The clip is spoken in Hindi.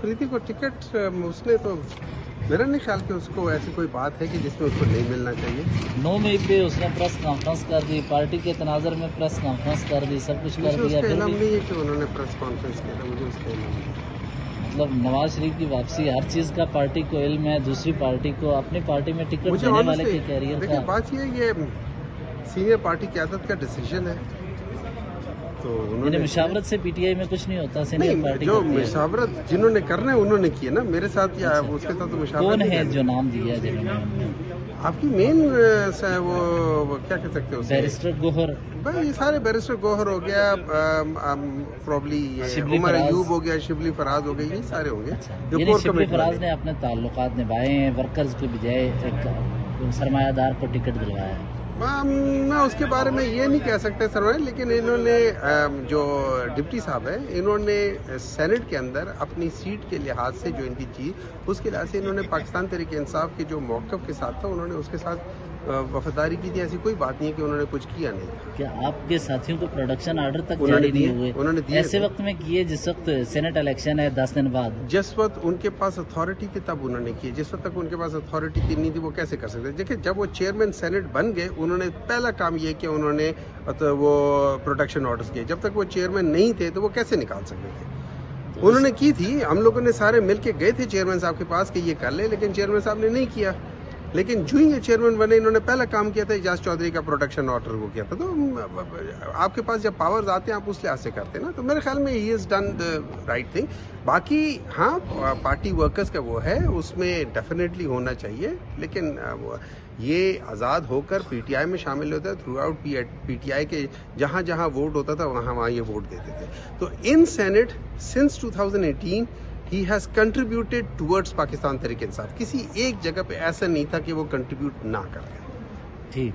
प्रीति को टिकट उसने तो मेरा नहीं ख्याल कि उसको ऐसी कोई बात है कि जिसमें उसको नहीं मिलना चाहिए। नौ मई पे उसने प्रेस कॉन्फ्रेंस कर दी पार्टी के तनाजर में प्रेस कॉन्फ्रेंस कर दी सब कुछ कर दिया नहीं है कि उन्होंने प्रेस कॉन्फ्रेंस किया मुझे उसका मतलब नवाज़ शरीफ की वापसी हर चीज़ का पार्टी को इल्म है दूसरी पार्टी को अपनी पार्टी में टिकट देने वाले के कैरियर का। बात ये है, ये सीनियर पार्टी क्यादत का डिसीज़न है। तो उन्होंने मुशावरत से पीटीआई में कुछ नहीं होता सीनियर नहीं पार्टी जो मुशावरत जिन्होंने करना है उन्होंने किए ना। मेरे साथ या अच्छा। उसके साथ तो मुशावरत कौन है जो नाम दिया है जिन्होंने? आपकी मेन वो, वो क्या कह सकते हो बैरिस्टर गोहर। भाई ये सारे बैरिस्टर गोहर हो गया प्रॉब्ली उमर। अयूब हो गया शिबली फराज हो गए ये सारे होंगे अच्छा। जो शिबली फराज ने अपने ताल्लुकात निभाए हैं वर्कर्स के बजाय एक सरमायादार को टिकट दिलवाया है। मैं उसके बारे में ये नहीं कह सकते सरवाई लेकिन इन्होंने जो डिप्टी साहब है इन्होंने सेनेट के अंदर अपनी सीट के लिहाज से जो इनकी चीज़ उसके लिहाज से इन्होंने पाकिस्तान तरीके इंसाफ के जो मौकफ के साथ था उन्होंने उसके साथ वफादारी की थी ऐसी कोई बात नहीं है कि उन्होंने कुछ किया नहीं। क्या आपके साथियों को प्रोडक्शन ऑर्डर तक उन्होंने जारी नहीं हुए? उन्होंने दिए ऐसे वक्त में किए जिस वक्त सेनेट इलेक्शन है दस दिन बाद? जिस वक्त उनके पास अथॉरिटी थी तब उन्होंने की जिस वक्त तक उनके पास अथॉरिटी थी नहीं थी वो कैसे कर सकते? देखिए जब वो चेयरमैन सेनेट बन गए उन्होंने पहला काम ये कि उन्होंने तो वो प्रोटेक्शन ऑर्डर्स किए। जब तक वो चेयरमैन नहीं थे तो वो कैसे निकाल सकते थे? तो उन्होंने की थी हम लोगों ने सारे मिलके गए थे चेयरमैन साहब के पास कि ये कर ले लेकिन चेयरमैन साहब ने नहीं किया। लेकिन जो ही चेयरमैन बने, इन्होंने पहला काम किया था इजाज चौधरी का प्रोटेक्शन ऑर्डर वो किया था। तो आपके पास जब पावर्स आते हैं, आप उस लिहाज से करते हैं ना। तो मेरे ख्याल में ही is done the right thing बाकी हाँ पार्टी वर्कर्स का वो है, उसमें डेफिनेटली होना चाहिए। लेकिन ये आज़ाद होकर पीटीआई में शामिल होता है। थ्रू आउट पीटीआई के जहाँ जहाँ वोट होता था वहाँ वहाँ ये वोट देते थे। तो in senate since 2018 he has contributed towards Pakistan तरीके इंसाफ। किसी एक जगह पे ऐसा नहीं था कि वो कंट्रीब्यूट ना कर ठीक